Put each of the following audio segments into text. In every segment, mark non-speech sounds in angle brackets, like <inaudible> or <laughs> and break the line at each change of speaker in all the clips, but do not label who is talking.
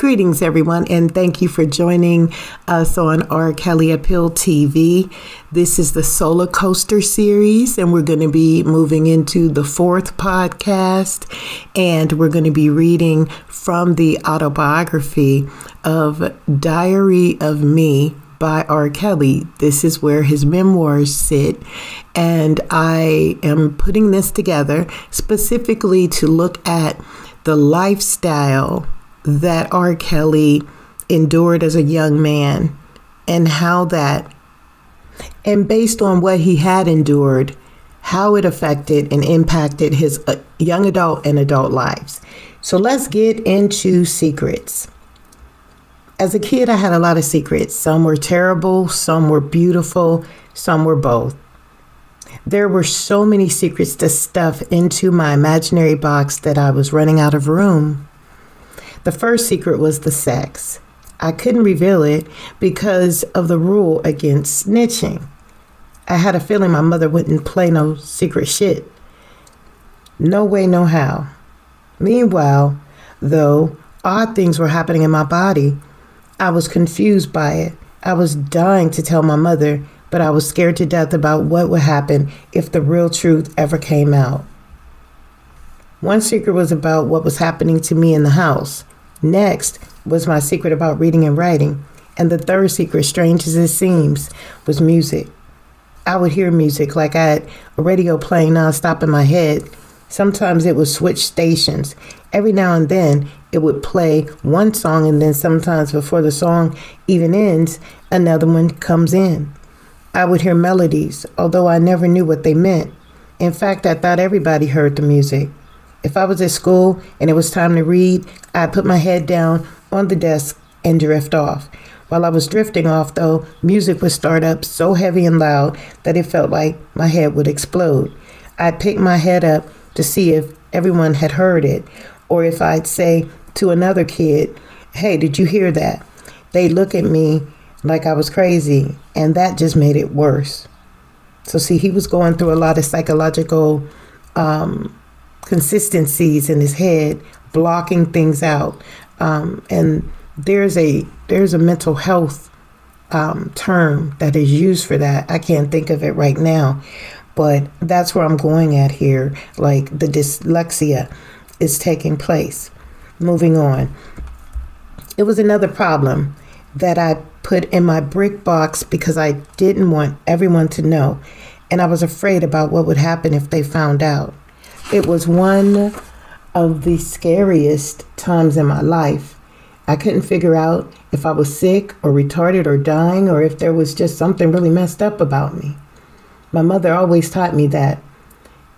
Greetings, everyone, and thank you for joining us on R. Kelly Appeal TV. This is the SoulaCoaster series, and we're going to be moving into the fourth podcast, and we're going to be reading from the autobiography of Diary of Me by R. Kelly. This is where his memoirs sit. And I am putting this together specifically to look at the lifestyle that R. Kelly endured as a young man and how that, and based on what he had endured, how it affected and impacted his uh, young adult and adult lives. So let's get into secrets. As a kid, I had a lot of secrets. Some were terrible, some were beautiful, some were both. There were so many secrets to stuff into my imaginary box that I was running out of room. The first secret was the sex. I couldn't reveal it because of the rule against snitching. I had a feeling my mother wouldn't play no secret shit. No way, no how. Meanwhile, though, odd things were happening in my body. I was confused by it. I was dying to tell my mother, but I was scared to death about what would happen if the real truth ever came out. One secret was about what was happening to me in the house. Next was my secret about reading and writing. And the third secret, strange as it seems, was music. I would hear music like I had a radio playing nonstop in my head. Sometimes it would switch stations. Every now and then it would play one song, and then sometimes before the song even ends, another one comes in. I would hear melodies, although I never knew what they meant. In fact, I thought everybody heard the music. If I was at school and it was time to read, I'd put my head down on the desk and drift off. While I was drifting off, though, music would start up so heavy and loud that it felt like my head would explode. I'd pick my head up to see if everyone had heard it, or if I'd say to another kid, Hey, did you hear that? They'd look at me like I was crazy, and that just made it worse. So, see, he was going through a lot of psychological um, consistencies in his head, blocking things out. Um, and there's a there's a mental health um, term that is used for that. I can't think of it right now, but that's where I'm going at here. Like the dyslexia is taking place. Moving on. It was another problem that I put in my brick box because I didn't want everyone to know. And I was afraid about what would happen if they found out. It was one of the scariest times in my life. I couldn't figure out if I was sick or retarded or dying or if there was just something really messed up about me. My mother always taught me that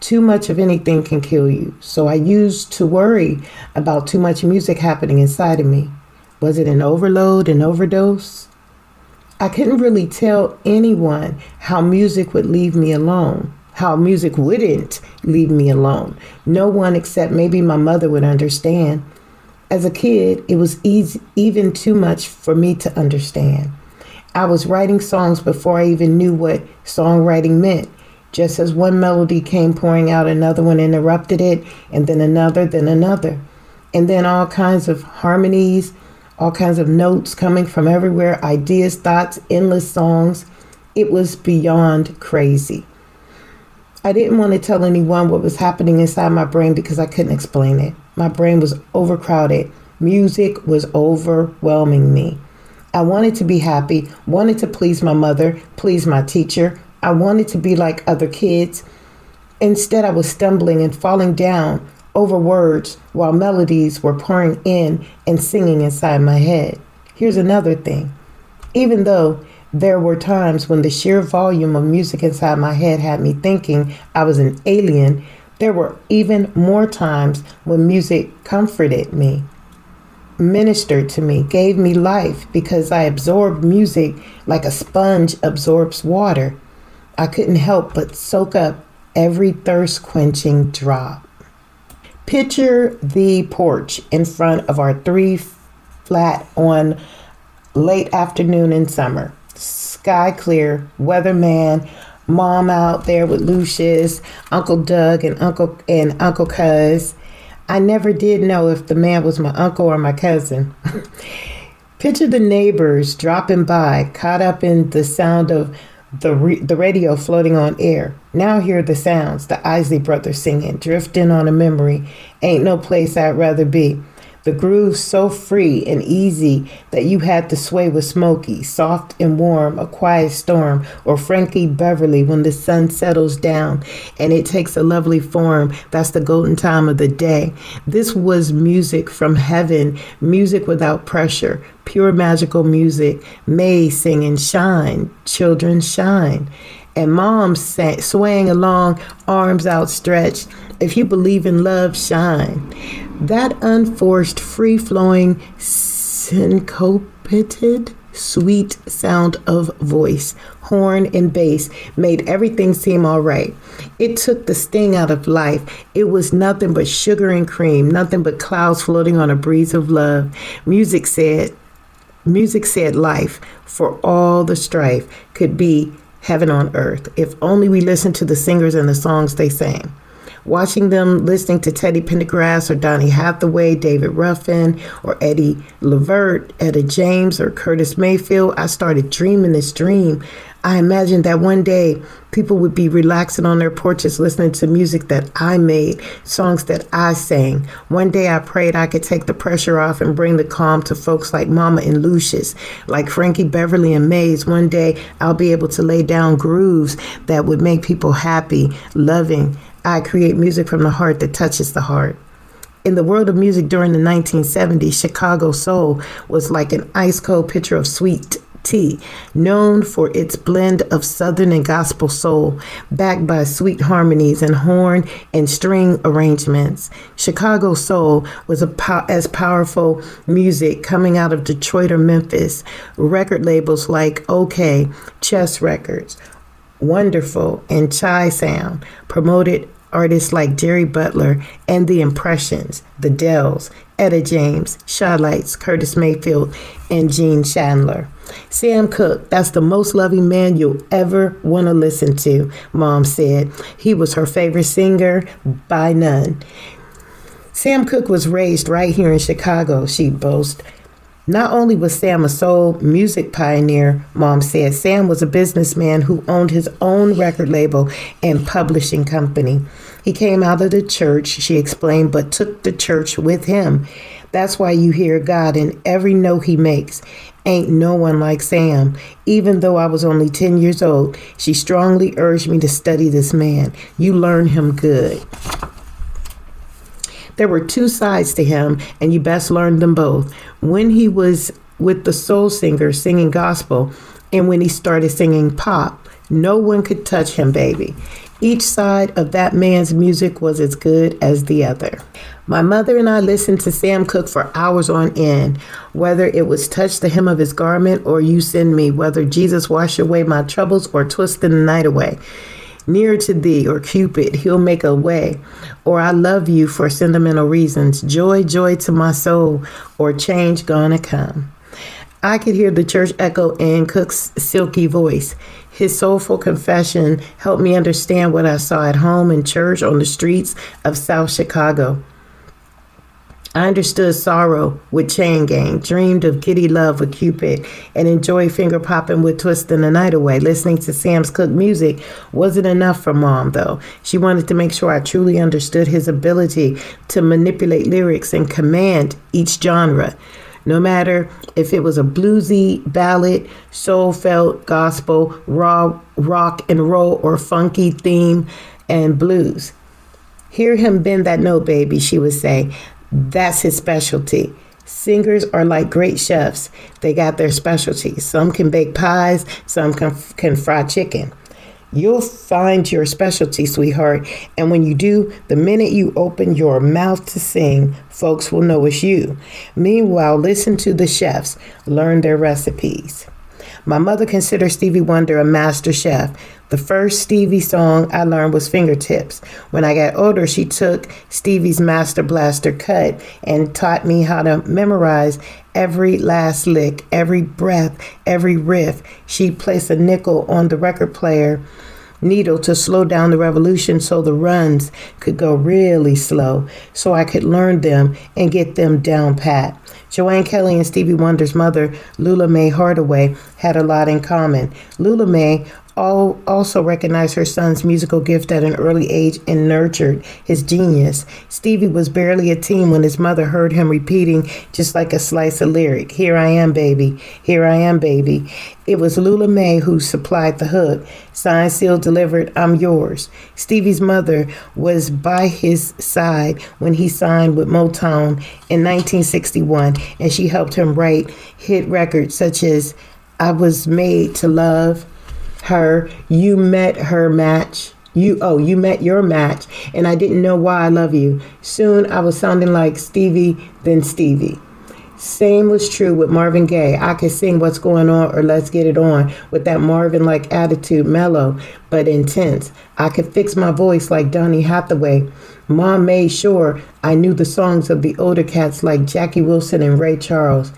too much of anything can kill you. So I used to worry about too much music happening inside of me. Was it an overload, an overdose? I couldn't really tell anyone how music would leave me alone how music wouldn't leave me alone. No one except maybe my mother would understand. As a kid, it was easy, even too much for me to understand. I was writing songs before I even knew what songwriting meant. Just as one melody came pouring out, another one interrupted it, and then another, then another. And then all kinds of harmonies, all kinds of notes coming from everywhere, ideas, thoughts, endless songs. It was beyond crazy. I didn't want to tell anyone what was happening inside my brain because I couldn't explain it. My brain was overcrowded. Music was overwhelming me. I wanted to be happy, wanted to please my mother, please my teacher. I wanted to be like other kids. Instead, I was stumbling and falling down over words while melodies were pouring in and singing inside my head. Here's another thing. Even though there were times when the sheer volume of music inside my head had me thinking I was an alien. There were even more times when music comforted me, ministered to me, gave me life because I absorbed music like a sponge absorbs water. I couldn't help but soak up every thirst quenching drop. Picture the porch in front of our three flat on late afternoon in summer sky clear, weatherman, mom out there with Lucius, Uncle Doug and Uncle and Uncle Cuz. I never did know if the man was my uncle or my cousin. <laughs> Picture the neighbors dropping by, caught up in the sound of the, re- the radio floating on air. Now hear the sounds, the Isley brothers singing, drifting on a memory. Ain't no place I'd rather be. The groove so free and easy that you had to sway with Smokey, soft and warm, a quiet storm, or Frankie Beverly when the sun settles down and it takes a lovely form. That's the golden time of the day. This was music from heaven, music without pressure, pure magical music. Maze singing, shine, children shine and mom swaying along, arms outstretched. If you believe in love, shine. That unforced, free flowing, syncopated, sweet sound of voice, horn and bass made everything seem all right. It took the sting out of life. It was nothing but sugar and cream, nothing but clouds floating on a breeze of love. Music said, music said life for all the strife could be heaven on earth if only we listened to the singers and the songs they sang watching them listening to Teddy Pendergrass or Donny Hathaway, David Ruffin, or Eddie Levert, Etta James, or Curtis Mayfield, I started dreaming this dream. I imagined that one day people would be relaxing on their porches listening to music that I made, songs that I sang. One day I prayed I could take the pressure off and bring the calm to folks like Mama and Lucius, like Frankie Beverly and Maze. One day I'll be able to lay down grooves that would make people happy, loving, I create music from the heart that touches the heart. In the world of music during the 1970s, Chicago Soul was like an ice cold pitcher of sweet tea, known for its blend of Southern and gospel soul, backed by sweet harmonies and horn and string arrangements. Chicago Soul was po- as powerful music coming out of Detroit or Memphis. Record labels like Okeh, Chess Records, Wonderful, and Chi Sound promoted artists like Jerry Butler and The Impressions, The Dells, Etta James, Chi-Lites, Curtis Mayfield, and Gene Chandler. Sam Cooke, that's the most loving man you'll ever want to listen to, Mom said. He was her favorite singer by none. Sam Cooke was raised right here in Chicago, she boasts. Not only was Sam a soul music pioneer, Mom said, Sam was a businessman who owned his own record label and publishing company. He came out of the church, she explained, but took the church with him. That's why you hear God in every note he makes. Ain't no one like Sam. Even though I was only 10 years old, she strongly urged me to study this man. You learn him good. There were two sides to him, and you best learn them both. When he was with the soul singer singing gospel, and when he started singing pop, no one could touch him, baby. Each side of that man's music was as good as the other. My mother and I listened to Sam Cooke for hours on end, whether it was touch the hem of his garment or you send me, whether Jesus wash away my troubles or twist the night away near to thee, or Cupid, he'll make a way, or I love you for sentimental reasons, joy, joy to my soul, or change gonna come. I could hear the church echo in Cooke's silky voice. His soulful confession helped me understand what I saw at home in church on the streets of South Chicago. I understood sorrow with chain gang, dreamed of giddy love with Cupid, and enjoyed finger popping with Twisting the Night Away. Listening to Sam's Cooke music wasn't enough for mom, though. She wanted to make sure I truly understood his ability to manipulate lyrics and command each genre. No matter if it was a bluesy ballad, soul felt gospel, raw rock and roll, or funky theme and blues. Hear him bend that note, baby, she would say. That's his specialty. Singers are like great chefs. They got their specialties. Some can bake pies, some can, can fry chicken. You'll find your specialty, sweetheart. And when you do, the minute you open your mouth to sing, folks will know it's you. Meanwhile, listen to the chefs, learn their recipes. My mother considered Stevie Wonder a master chef. The first Stevie song I learned was Fingertips. When I got older, she took Stevie's Master Blaster cut and taught me how to memorize every last lick, every breath, every riff. She placed a nickel on the record player needle to slow down the revolution so the runs could go really slow so I could learn them and get them down pat. Joanne Kelly and Stevie Wonder's mother, Lula Mae Hardaway, had a lot in common. Lula Mae also recognized her son's musical gift at an early age and nurtured his genius. Stevie was barely a teen when his mother heard him repeating, just like a slice of lyric, Here I am, baby, here I am, baby. It was Lula Mae who supplied the hook. Signed, sealed, delivered, I'm yours. Stevie's mother was by his side when he signed with Motown in 1961, and she helped him write hit records such as I Was Made to Love her you met her match. You oh you met your match and i didn't know why i love you. Soon i was sounding like stevie then stevie. Same was true with marvin gaye. I could sing what's going on or let's get it on with that marvin like attitude mellow but intense. I could fix my voice like donny hathaway. Mom made sure i knew the songs of the older cats like jackie wilson and ray charles.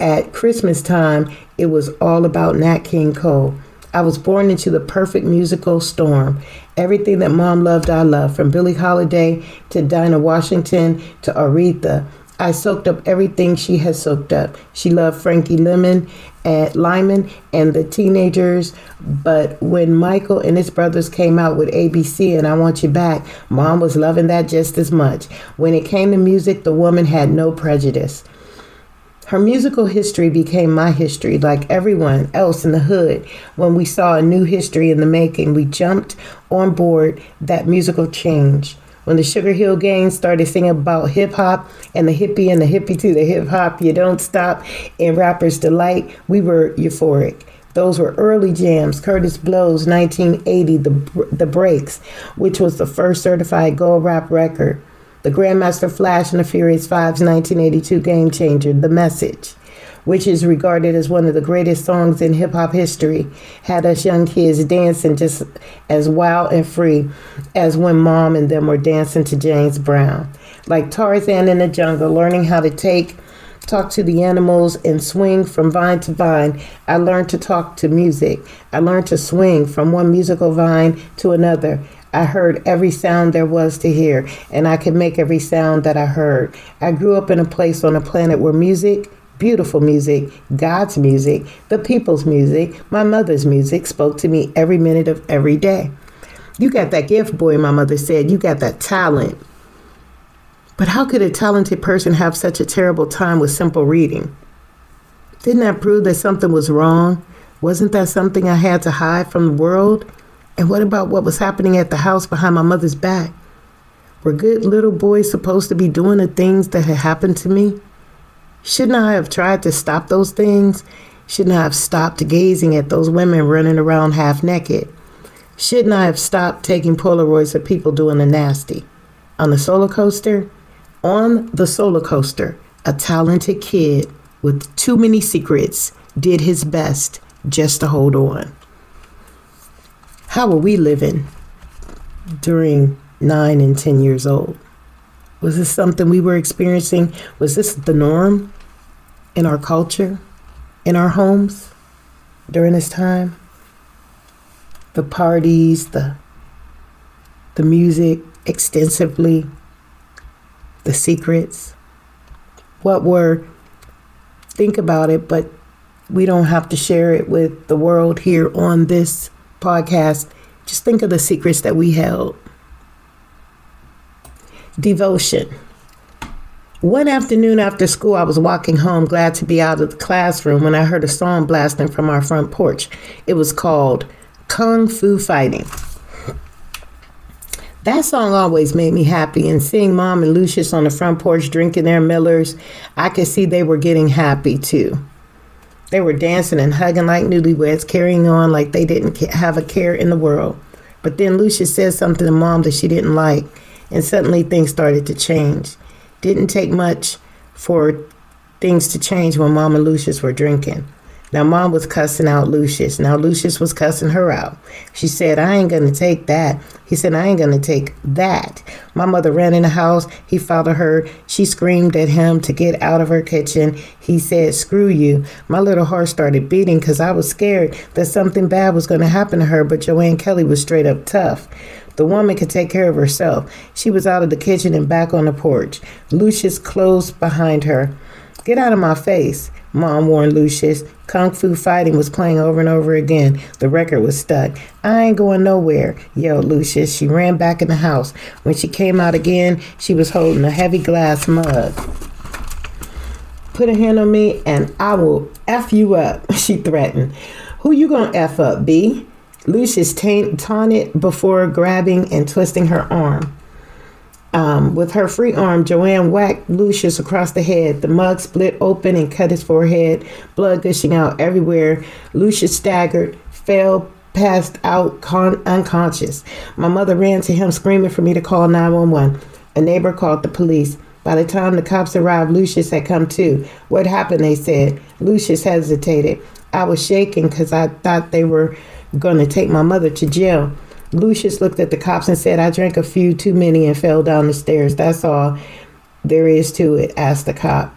At christmas time it was all about nat king cole I was born into the perfect musical storm. Everything that mom loved, I loved, from Billie Holiday to Dinah Washington to Aretha. I soaked up everything she had soaked up. She loved Frankie Lymon and Lymon and the teenagers. But when Michael and his brothers came out with ABC and I Want You Back, mom was loving that just as much. When it came to music, the woman had no prejudice. Her musical history became my history, like everyone else in the hood. When we saw a new history in the making, we jumped on board that musical change. When the Sugar Hill Gang started singing about hip hop and the hippie and the hippie to the hip hop, you don't stop, and Rapper's Delight, we were euphoric. Those were early jams. Kurtis Blow's 1980, The, the Breaks, which was the first certified gold rap record. The Grandmaster Flash and the Furious Five's 1982 game changer, The Message, which is regarded as one of the greatest songs in hip hop history, had us young kids dancing just as wild and free as when mom and them were dancing to James Brown. Like Tarzan in the jungle, learning how to take talk to the animals and swing from vine to vine. I learned to talk to music. I learned to swing from one musical vine to another. I heard every sound there was to hear, and I could make every sound that I heard. I grew up in a place on a planet where music, beautiful music, God's music, the people's music, my mother's music spoke to me every minute of every day. You got that gift, boy, my mother said. You got that talent. But how could a talented person have such a terrible time with simple reading? Didn't that prove that something was wrong? Wasn't that something I had to hide from the world? And what about what was happening at the house behind my mother's back? Were good little boys supposed to be doing the things that had happened to me? Shouldn't I have tried to stop those things? Shouldn't I have stopped gazing at those women running around half naked? Shouldn't I have stopped taking Polaroids of people doing the nasty? On the SoulaCoaster? On the SoulaCoaster, a talented kid with too many secrets did his best just to hold on. How were we living during nine and 10 years old? Was this something we were experiencing? Was this the norm in our culture, in our homes during this time? The parties, the, the music extensively, the secrets. What were, think about it, but we don't have to share it with the world here on this podcast, just think of the secrets that we held. Devotion. One afternoon after school, I was walking home, glad to be out of the classroom, when I heard a song blasting from our front porch. It was called Kung Fu Fighting. That song always made me happy, and seeing Mom and Lucius on the front porch drinking their Millers, I could see they were getting happy too. They were dancing and hugging like newlyweds, carrying on like they didn't have a care in the world. But then Lucia said something to mom that she didn't like, and suddenly things started to change. Didn't take much for things to change when mom and Lucius were drinking. Now, mom was cussing out Lucius. Now, Lucius was cussing her out. She said, I ain't going to take that. He said, I ain't going to take that. My mother ran in the house. He followed her. She screamed at him to get out of her kitchen. He said, Screw you. My little heart started beating because I was scared that something bad was going to happen to her, but Joanne Kelly was straight up tough. The woman could take care of herself. She was out of the kitchen and back on the porch. Lucius closed behind her. Get out of my face. Mom warned Lucius. Kung Fu Fighting was playing over and over again. The record was stuck. I ain't going nowhere, yelled Lucius. She ran back in the house. When she came out again, she was holding a heavy glass mug. Put a hand on me and I will F you up, <laughs> she threatened. Who you gonna F up, B? Lucius taunted before grabbing and twisting her arm. Um, with her free arm, Joanne whacked Lucius across the head. The mug split open and cut his forehead, blood gushing out everywhere. Lucius staggered, fell, passed out con- unconscious. My mother ran to him, screaming for me to call 911. A neighbor called the police. By the time the cops arrived, Lucius had come to. What happened? They said. Lucius hesitated. I was shaking because I thought they were going to take my mother to jail. Lucius looked at the cops and said, I drank a few too many and fell down the stairs. That's all there is to it, asked the cop.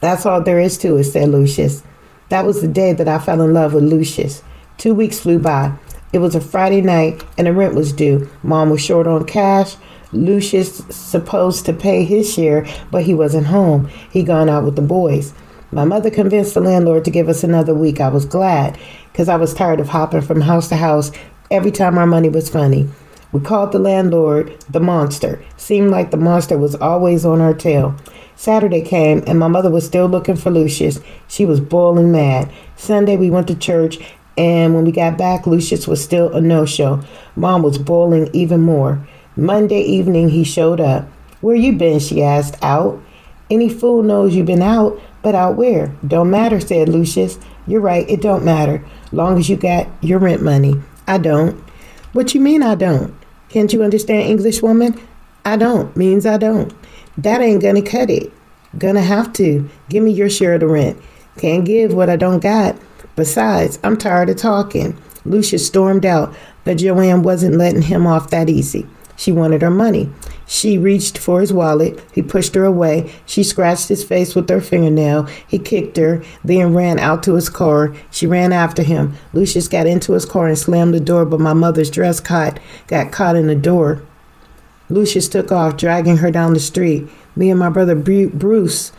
That's all there is to it, said Lucius. That was the day that I fell in love with Lucius. Two weeks flew by. It was a Friday night and the rent was due. Mom was short on cash. Lucius supposed to pay his share, but he wasn't home. He'd gone out with the boys. My mother convinced the landlord to give us another week. I was glad because I was tired of hopping from house to house every time our money was funny. We called the landlord the monster. Seemed like the monster was always on our tail. Saturday came and my mother was still looking for Lucius. She was boiling mad. Sunday we went to church and when we got back Lucius was still a no-show. Mom was boiling even more. Monday evening he showed up. Where you been? she asked. Out. Any fool knows you been out, but out where? Don't matter, said Lucius. You're right, it don't matter. Long as you got your rent money. I don't. What you mean I don't? Can't you understand English woman? I don't means I don't. That ain't gonna cut it. Gonna have to. Give me your share of the rent. Can't give what I don't got. Besides, I'm tired of talking. Lucius stormed out, but Joanne wasn't letting him off that easy. She wanted her money. She reached for his wallet. He pushed her away. She scratched his face with her fingernail. He kicked her, then ran out to his car. She ran after him. Lucius got into his car and slammed the door, but my mother's dress caught, got caught in the door. Lucius took off, dragging her down the street. Me and my brother Bruce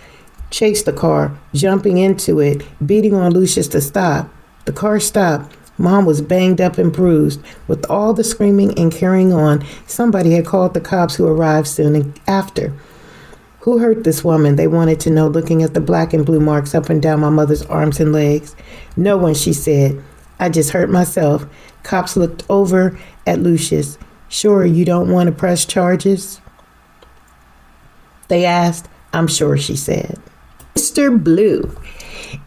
chased the car, jumping into it, beating on Lucius to stop. The car stopped. Mom was banged up and bruised. With all the screaming and carrying on, somebody had called the cops who arrived soon after. Who hurt this woman? They wanted to know, looking at the black and blue marks up and down my mother's arms and legs. No one, she said. I just hurt myself. Cops looked over at Lucius. Sure, you don't want to press charges? They asked. I'm sure, she said. Mr. Blue.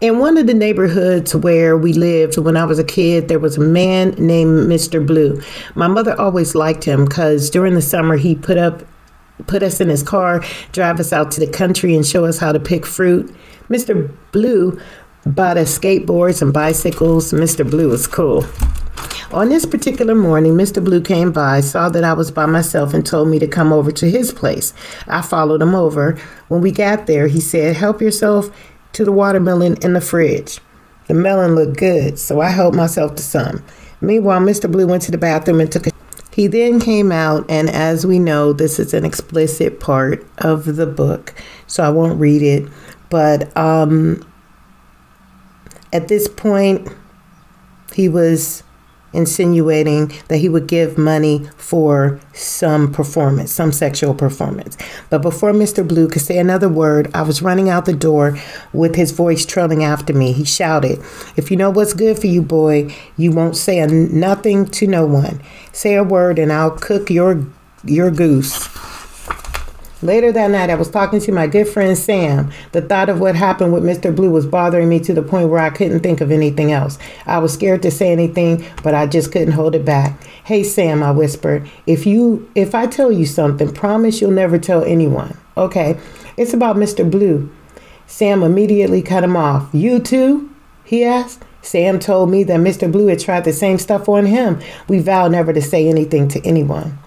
In one of the neighborhoods where we lived when I was a kid, there was a man named Mr. Blue. My mother always liked him because during the summer he put up put us in his car, drive us out to the country and show us how to pick fruit. Mr. Blue bought us skateboards and bicycles. Mr. Blue was cool. On this particular morning, Mr. Blue came by, saw that I was by myself, and told me to come over to his place. I followed him over. When we got there, he said, Help yourself to the watermelon in the fridge. The melon looked good, so I helped myself to some. Meanwhile, Mr. Blue went to the bathroom and took a he then came out, and as we know, this is an explicit part of the book, so I won't read it. But um, at this point, he was insinuating that he would give money for some performance, some sexual performance. But before Mr. Blue could say another word, I was running out the door with his voice trailing after me. He shouted, If you know what's good for you, boy, you won't say a nothing to no one. Say a word and I'll cook your your goose. Later that night, I was talking to my good friend Sam. The thought of what happened with Mr. Blue was bothering me to the point where I couldn't think of anything else. I was scared to say anything, but I just couldn't hold it back. Hey Sam, I whispered, if you if I tell you something, promise you'll never tell anyone. Okay. It's about Mr. Blue. Sam immediately cut him off. You too? He asked. Sam told me that Mr. Blue had tried the same stuff on him. We vowed never to say anything to anyone.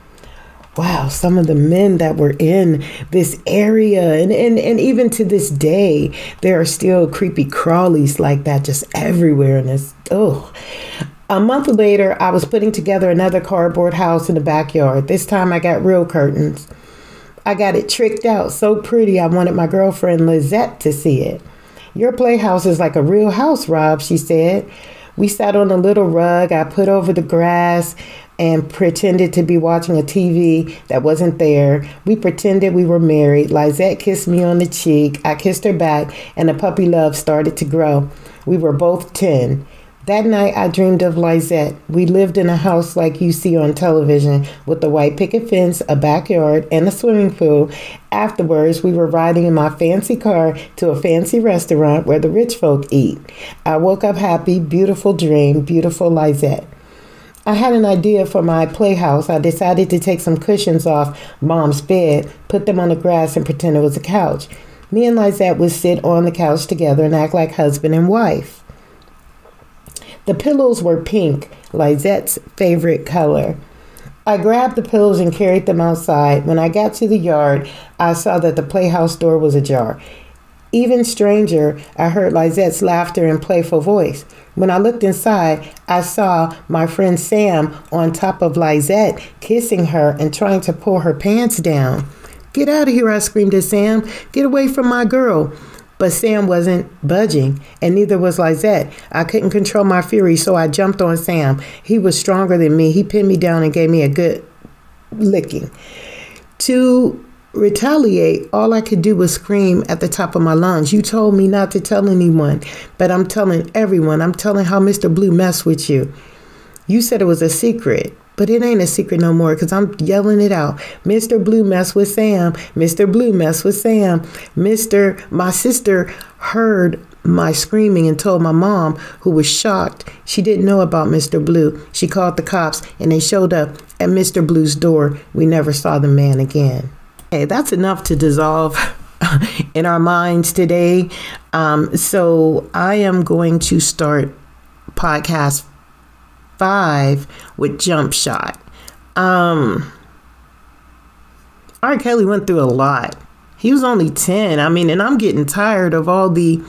Wow, some of the men that were in this area, and, and, and even to this day, there are still creepy crawlies like that just everywhere. And it's, oh. A month later, I was putting together another cardboard house in the backyard. This time I got real curtains. I got it tricked out so pretty, I wanted my girlfriend Lizette to see it. Your playhouse is like a real house, Rob, she said. We sat on a little rug I put over the grass and pretended to be watching a TV that wasn't there. We pretended we were married. Lizette kissed me on the cheek. I kissed her back, and the puppy love started to grow. We were both 10. That night, I dreamed of Lizette. We lived in a house like you see on television with a white picket fence, a backyard, and a swimming pool. Afterwards, we were riding in my fancy car to a fancy restaurant where the rich folk eat. I woke up happy, beautiful dream, beautiful Lizette. I had an idea for my playhouse. I decided to take some cushions off mom's bed, put them on the grass, and pretend it was a couch. Me and Lizette would sit on the couch together and act like husband and wife. The pillows were pink, Lizette's favorite color. I grabbed the pillows and carried them outside. When I got to the yard, I saw that the playhouse door was ajar. Even stranger, I heard Lizette's laughter and playful voice. When I looked inside, I saw my friend Sam on top of Lizette, kissing her and trying to pull her pants down. Get out of here, I screamed at Sam. Get away from my girl. But Sam wasn't budging, and neither was Lizette. I couldn't control my fury, so I jumped on Sam. He was stronger than me. He pinned me down and gave me a good licking. To retaliate, all I could do was scream at the top of my lungs. You told me not to tell anyone, but I'm telling everyone. I'm telling how Mr. Blue messed with you. You said it was a secret. But it ain't a secret no more because I'm yelling it out. Mr. Blue mess with Sam. Mr. Blue mess with Sam. Mr. My sister heard my screaming and told my mom, who was shocked. She didn't know about Mr. Blue. She called the cops and they showed up at Mr. Blue's door. We never saw the man again. That's enough to dissolve <laughs> in our minds today. Um, so I am going to start podcast five with Jump Shot. Um, R. Kelly went through a lot. He was only 10. I mean, and I'm getting tired of all the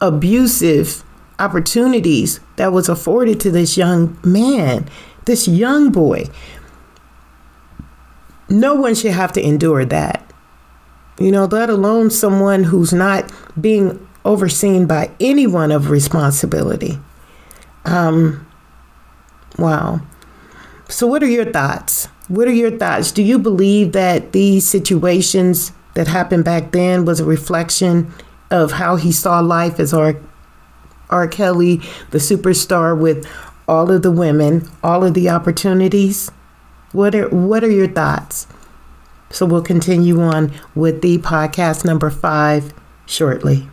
abusive opportunities that was afforded to this young man, this young boy. No one should have to endure that. You know, let alone someone who's not being overseen by anyone of responsibility. Um, Wow. So, what are your thoughts? What are your thoughts? Do you believe that these situations that happened back then was a reflection of how he saw life as R. R. Kelly, the superstar with all of the women, all of the opportunities? What are what are your thoughts? So we'll continue on with the podcast number five shortly.